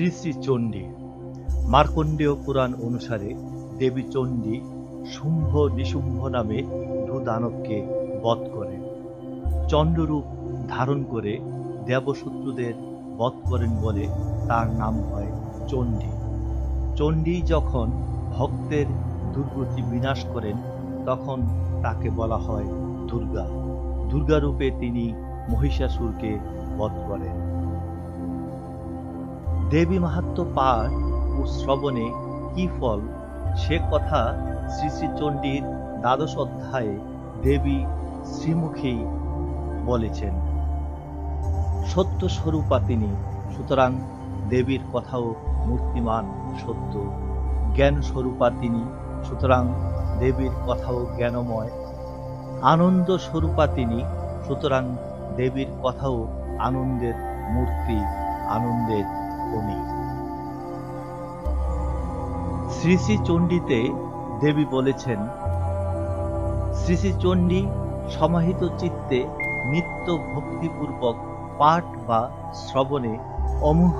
শ্রী শ্রী চণ্ডী। মার্কণ্ডেয় পুরাণ অনুসারে দেবী চণ্ডী শুম্ভ নিশুম্ভ নামে দু দানবকে বধ করেন। চন্দ্ররূপ ধারণ করে দেবশত্রুদের বধ করেন বলে তার নাম হয় চণ্ডী। চণ্ডী যখন ভক্তের দুর্গতি বিনাশ করেন, তখন তাকে বলা হয় দুর্গা। দুর্গা রূপে তিনি মহিষাসুরকে বধ করেন। দেবী মাহাত্ম পাঠ ও শ্রবণে কি ফল? সে কথা শ্রী শ্রী চণ্ডীর দ্বাদশ অধ্যায়ে দেবী শ্রীমুখী বলেছেন। সত্য স্বরূপা তিনি, সুতরাং দেবীর কথাও মূর্তিমান সত্য। জ্ঞান স্বরূপা তিনি, সুতরাং দেবীর কথাও জ্ঞানময়। আনন্দ স্বরূপা তিনি, সুতরাং দেবীর কথাও আনন্দের মূর্তি, আনন্দের খনি শ্রী শ্রী চণ্ডীতে দেবী বলেছেন, শ্রী শ্রী চণ্ডী সমাহিত চিত্তে নিত্য ভক্তিপূর্বক পাঠ বা শ্রবণে অমোঘ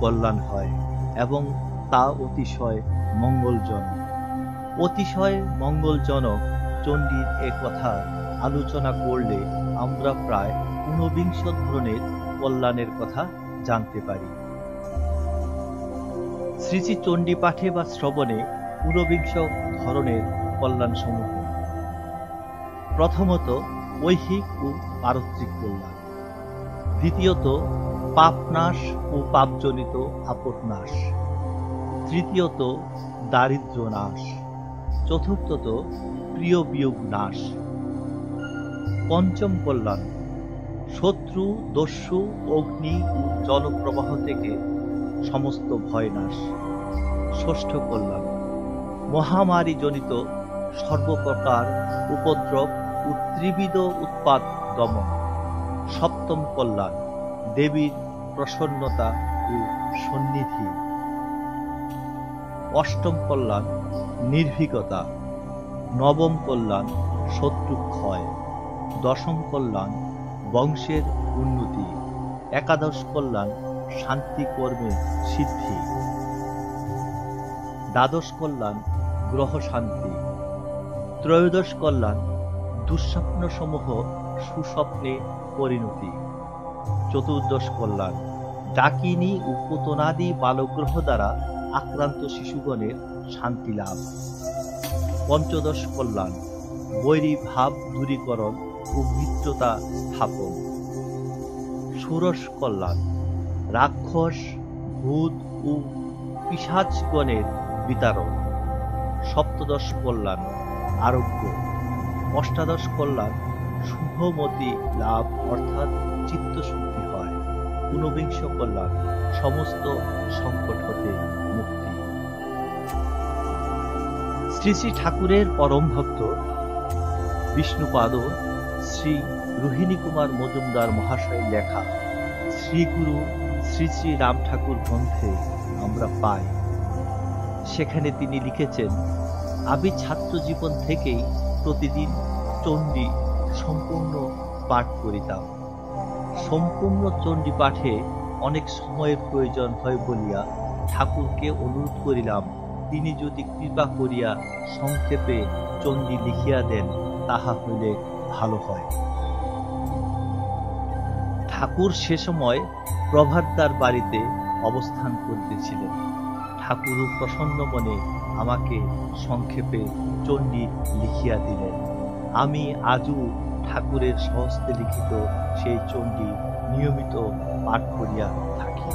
কল্যাণ হয় এবং তা অতিশয় মঙ্গলজনক। অতিশয় মঙ্গলজনক চণ্ডীর এ কথা আলোচনা করলে আমরা প্রায় ঊনবিংশ ধরনের কল্যাণের কথা জানতে পারি। শ্রী চণ্ডী পাঠে বা শ্রবণে ঊনবিংশ ধরনের কল্যাণ সমূহ প্রথমত ঐহিক ও পারত্রিক কল্যাণ। দ্বিতীয়ত পাপনাশ ও পাপজনিত আপদনাশ। তৃতীয়ত দারিদ্র নাশ চতুর্থত প্রিয় বিয়োগ নাশ পঞ্চম কল্যাণ। শত্রু, দস্যু, অগ্নি ও জলপ্রবাহ থেকে সমস্ত ভয় নাশ। ষষ্ঠ কল্যাণ। মহামারী জনিত সর্বপ্রকার উপদ্রব ও ত্রিবিধ উৎপাদ দমন। সপ্তম কল্যাণ, দেবীর প্রসন্নতা ও সন্নিধি। অষ্টম কল্যাণ, নির্ভীকতা। নবম কল্যাণ, শত্রু ক্ষয়। দশম কল্যাণ, বংশের উন্নতি। একাদশ কল্যাণ শান্তি কর্মে সিদ্ধি। দ্বাদশ কল্যাণ, গ্রহ শান্তি। ত্রয়োদশ কল্যাণ দুঃস্বপ্ন সমূহ সুস্বপ্নে পরিণতি। চতুর্দশ কল্যাণ, ডাকিনী ও পুতনাদি বালগ্রহ দ্বারা আক্রান্ত শিশুগণের শান্তি লাভ। পঞ্চদশ কল্যাণ, বৈরী ভাব দূরীকরণ ও মিত্রতা স্থাপন। ষোড়শ কল্যাণ রাক্ষস, ভূত ও পিসাজগণের বিতারণ সপ্তদশ কল্যাণ, আরোগ্য। অষ্টাদশ কল্যাণ, শুভমতি লাভ, অর্থাৎ চিত্তশুদ্ধি হয়। ঊনবিংশ কল্যাণ, সমস্ত সংকট হতে মুক্তি। শ্রী শ্রী ঠাকুরের পরম ভক্ত বিষ্ণুপাদ, শ্রী রোহিণী কুমার মজুমদার মহাশয়ের লেখা শ্রীগুরু শ্রী শ্রী রাম ঠাকুর গ্রন্থে আমরা পাই। সেখানে তিনি লিখেছেন, আমি ছাত্র জীবন থেকেই প্রতিদিন চণ্ডী সম্পূর্ণ পাঠ করিতাম। সম্পূর্ণ চণ্ডী পাঠে অনেক সময়ের প্রয়োজন হয় বলিয়া ঠাকুরকে অনুরোধ করিলাম, তিনি যদি কৃপা করিয়া সংক্ষেপে চণ্ডী লিখিয়া দেন, তাহা হইলে ভালো হয়। ঠাকুর সে সময় প্রভাতদার বাড়িতে অবস্থান করিতেছিলেন। ঠাকুর প্রসন্ন মনে আমাকে সংক্ষেপে চণ্ডী লিখিয়া দিলেন, আমি আজও ঠাকুরের সহস্তে লিখিত সেই চণ্ডী নিয়মিত পাঠ করিয়া থাকি।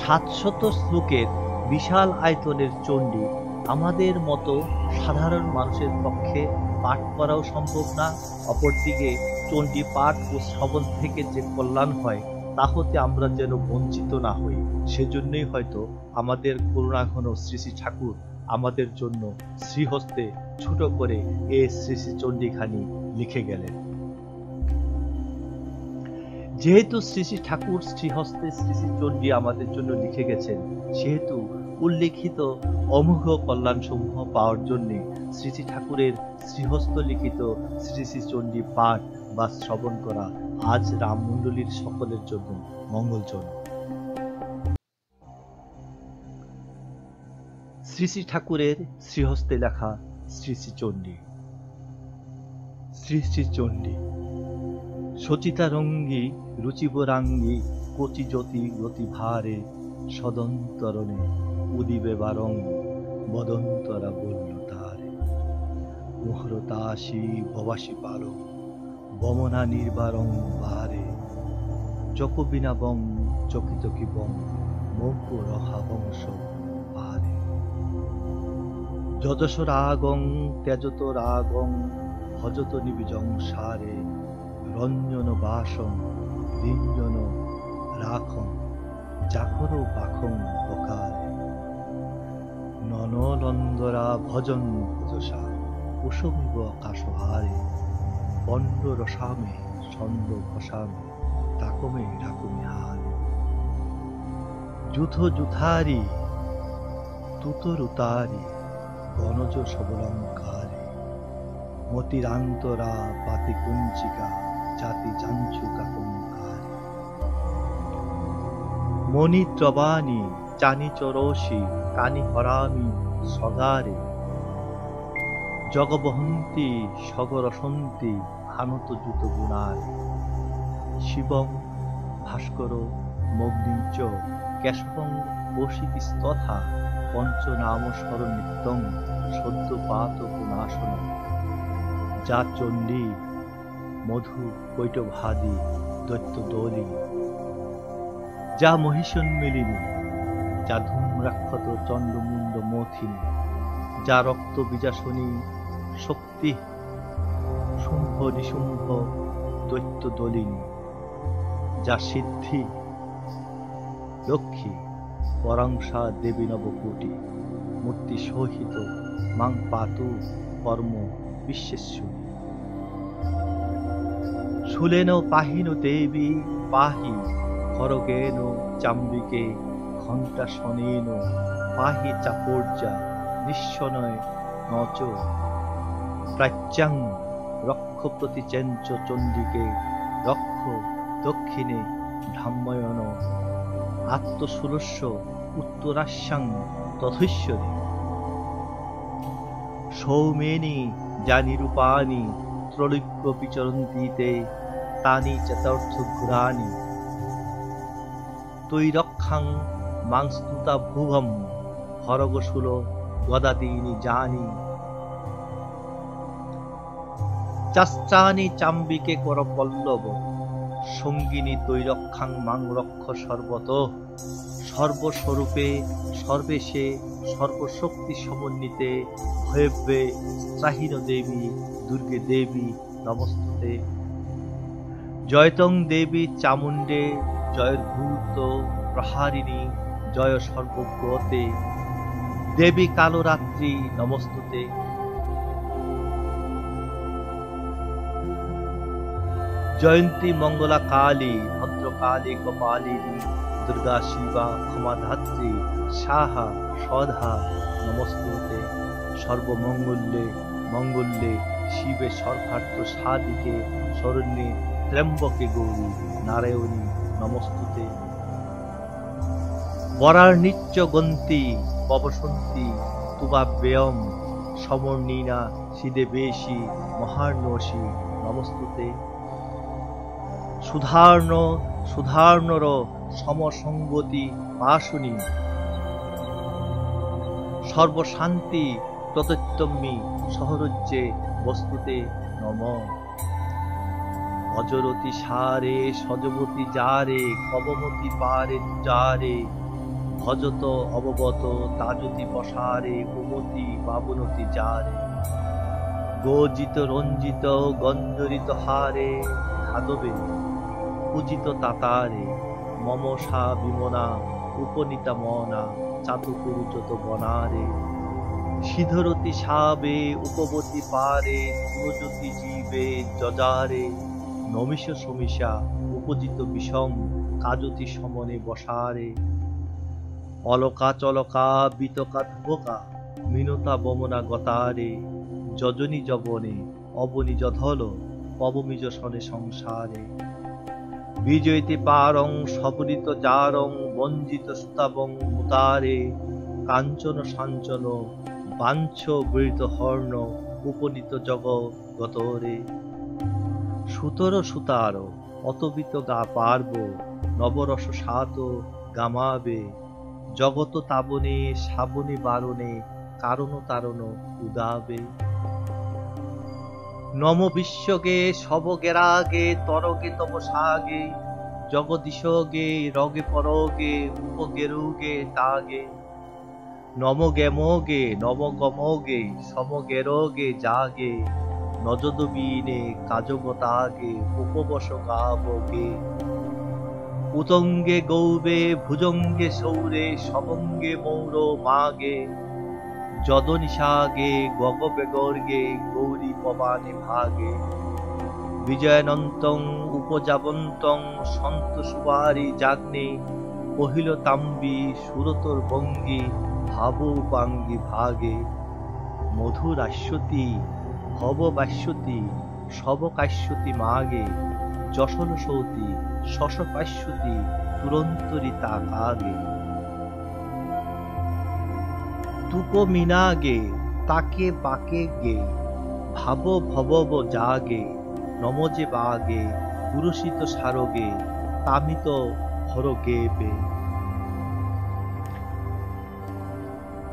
সাতশত শ্লোকের বিশাল আয়তনের চণ্ডী আমাদের মতো সাধারণ মানুষের পক্ষে পাঠ করাও সম্ভব না, অপরদিকে চণ্ডী পাঠ ও শ্রবণ থেকে যে কল্যাণ হয় তা হতে আমরা যেন বঞ্চিত না হই। সেজন্যই হয়তো আমাদের করুণাঘন শ্রী শ্রী ঠাকুর আমাদের জন্য শ্রীহস্তে ছোট করে এ শ্রী শ্রী চণ্ডীখানি লিখে গেলেন। যেহেতু শ্রী শ্রী ঠাকুর শ্রীহস্তে শ্রী শ্রী চণ্ডী আমাদের জন্য লিখে গেছেন, সেহেতু উল্লেখিত অমোঘ কল্যাণ সমূহ পাওয়ার জন্য শ্রী শ্রী ঠাকুরের শ্রীহস্ত লিখিত শ্রী শ্রী চণ্ডী পাঠ বা শ্রবণ করা আজ রামমণ্ডলীর সকলের জন্য মঙ্গলজন শ্রী শ্রী ঠাকুরের শ্রীহস্তে লেখা শ্রী শ্রী চণ্ডী। শ্রী শ্রী চণ্ডী, সচিতারঙ্গী, রুচিবরাঙ্গী কচি জ্যোতি গতিভারে সদন্তরণে উদিবে বারং বদন্তরা বলল তারে মোহরতাসী ভবাসী পালক বমনা নির্বারং বাহারে চকবিনা বং চকিতকি বং মৌক রহা বংশ পাহারে যজস রাগং তেজত রাগং, ভজত নিবিজং সারে। রঞ্জন বাসং রিঞ্জন রাখং, চাকর পাখং বকারে ননলন্দরা ভজন ভজসা কুসুম্ব আকাশহারে পণ্ড রসামে, ছন্দ ঘষামে, তাকমে ঢাকুমে হারে যুথ যুথারি তুতরুতারি বনজ সবলঙ্কারে। মতিরান্তরা পাতি কুঞ্চিকা, জাতি চাঞ্চু কাকঙ্কারে মণি ত্রবাণী, চানি চরসি, কানি হরামি সগারে জগবহন্তি, সগরসন্তি হানত জুত গুণারে শিবং ভাস্কর, মগ্নিঞ্চ কেশবং কৌশিকস্তথা পঞ্চনাম স্মরণিত্যং সদ্য পাত গুণাসন। যা চণ্ডী মধু কৈটভাদি, দৈত্য দলি। যা মহিষন্মিলিনী, যা ধূম্রাক্ষত চণ্ডমুণ্ড মথিনী, যা রক্ত বীজাসনী শক্তি শুম্ভ নিশুম্ভ দৈত্য দলিনী যা সিদ্ধি, লক্ষ্মী পরাংসা দেবী নবকোটি, মূর্তি সহিত মাং পাতু কর্ম বিশ্বেশ্বরী শুলেন পাহিন দেবী পাহি খরগেন চাম্বিকে ঘণ্টা শনেন পাহি চাপর্যা নিঃসনয় নচ প্রাচ্যাং রক্ষ প্রতি চেঞ্চ চণ্ডিকে রক্ষ দক্ষিণে ধাম্ময়ন আত্মসুরস্য উত্তরাস্যাং তথৈশ্বরী। সৌমেনি যানি রূপানি ত্রৈক্য বিচরন্তীতে তানি চতুর্থ ঘুরানি তৈরক্ষাং মাংস্তুতা ভুবম হরগশুল গদাদীনি জানি চাশ্চানি চাম্বিকে কর পল্লব। সঙ্গিনী তৈরক্ষাং মাং রক্ষ সর্বত। সর্বস্বরূপে, সর্বেশে, সর্বশক্তি সমন্বিতে ভয়ব্যে ত্রাহীন দেবী, দুর্গে দেবী নমস্তুতে। জয়তং দেবী চামুণ্ডে জয়ভূত প্রহারিণী জয় সর্বজ্ঞতে দেবী কালরাত্রি নমস্তুতে। জয়ন্তী মঙ্গলা কালী, ভদ্রকালী কপালিনী দুর্গা শিবা, ক্ষমাধাত্রী, সাহা, সধা নমস্কুতে সর্বমঙ্গল্যে, মঙ্গল্যে, শিবে সর্বার্থ সাদিকে শরণ্যে ত্র্যম্বকে গৌরী, নারায়ণী, নমস্তুতে। বরার নিচ্চ গন্তি, পবসন্তী তুবা ব্যয়ম সমর্ণীনা সিদে বেশি, মহার্ণসী, নমস্তুতে। সুধার্ণ, সুধার্ণর সমসঙ্গতি পাশুনি। সর্বশান্তি প্রতত্যম্মি সহরজ্যে বস্তুতে নম। অজরতি সারে সজবতী যারে কবমতি পারে যারে ভজত অবগত তাজতি বসারে কুমতি পাবনতি যারে গজিত রঞ্জিত গঞ্জরিত হারে ধাদবে পূজিত তাতারে, মমসা বিমনা উপনীতা মনা চাতুকুরুচত বনারে। সিধরতি সাবে, উপবতী পারে, পুরজ্যোতি জীবে, যজারে। নমিষ সমিষা, উপজিত বিষম, কাজতি সমনে বসারে। অলকা চলকা বিতকা ধোকা মিনতা বমনা গতারে। যজনী যবনে, অবনী যধল, পবমিজ সনে সংসারে। বিজয়িতে পারং সবরিত জারং বঞ্জিত সুতাবং মুতারে কাঞ্চন সাঞ্চন, বাঞ্ছ বৃত হর্ণ, উপনীত জগতরে সুতর সুতার, অতবিত গা পারব, নবরস সাত গামাবে জগত তাবনে, শ্রাবণে বারণে, কারণ তারণ উদাবে। নম বিশ্বকে সব গেরাগে তরগে তব সাগে জগদীশগে, রগে পরগে, উপগেরুগে তাগে। নম গেমগে নম গমগে সম গেরগে জাগে নজদ বিনে কাজগতাগে উপবস গাবগে উতঙ্গে গৌবে, ভুজঙ্গে সৌরে, সবঙ্গে মৌর মাগে যদনিশাগে গগবেগর্গে গৌরী পবানে ভাগে। বিজয়নন্তং উপযাবন্তং সন্ত সুবারি জাগ্নে, কহিল তাম্বি, সুরতর বঙ্গি ভাব উপাঙ্গি ভাগে। মধুর আশ্বতী, ভব বাস্যতী সব কাশ্যতী মাগে। যশল সৌতি, শশ পাশ্যতী তুরন্তরি তা কাগে তুকো পাকে গে, ভাব ভব ভবব জাগে নমজে বাগে, পুরুষিত সারগে তামিত হর গেবে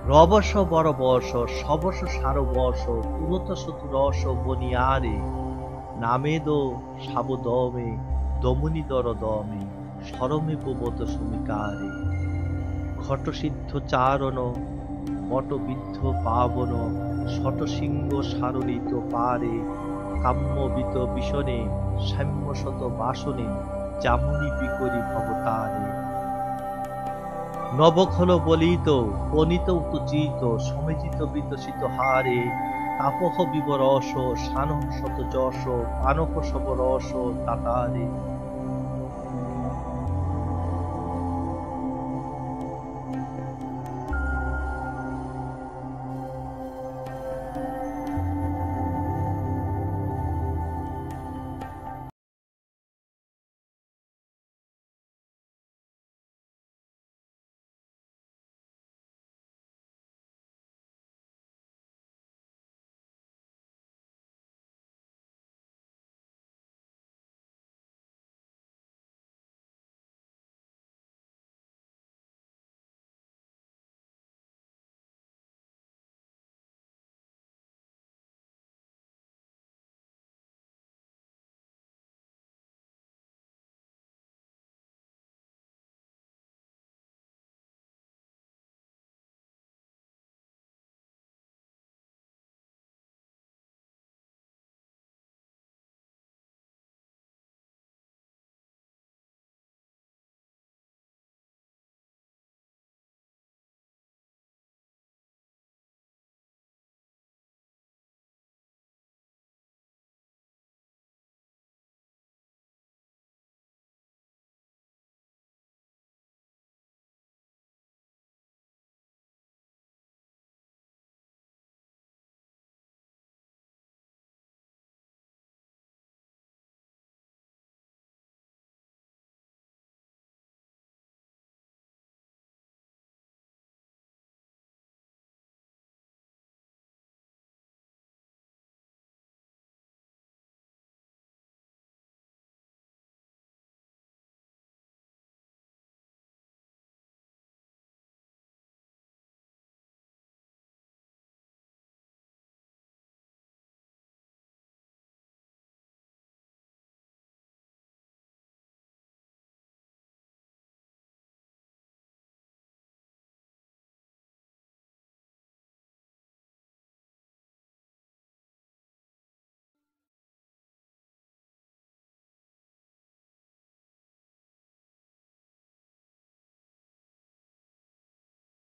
রবস বর বর্ষ সবস সার বর্ষ, পুরত শতু রস বনিয়ারে নামেদ সাবদমে, দমনি দর দমে, সরমে পবত সুমিকারে। ঘটসিদ্ধ চারণ বটবিদ্ধ পাবন শতসিংহ সারণিত পারে, কাম্যবিত বিষণে, সাম্যশত বাসনে, জামুনি বিকরি ভবতারে। নবখল বলিত পনিত উতচিত সমেজিত বিতসিত হারে, তাপহ বিবরস সানহ শত যশ পানহ সব রস, তাতারে।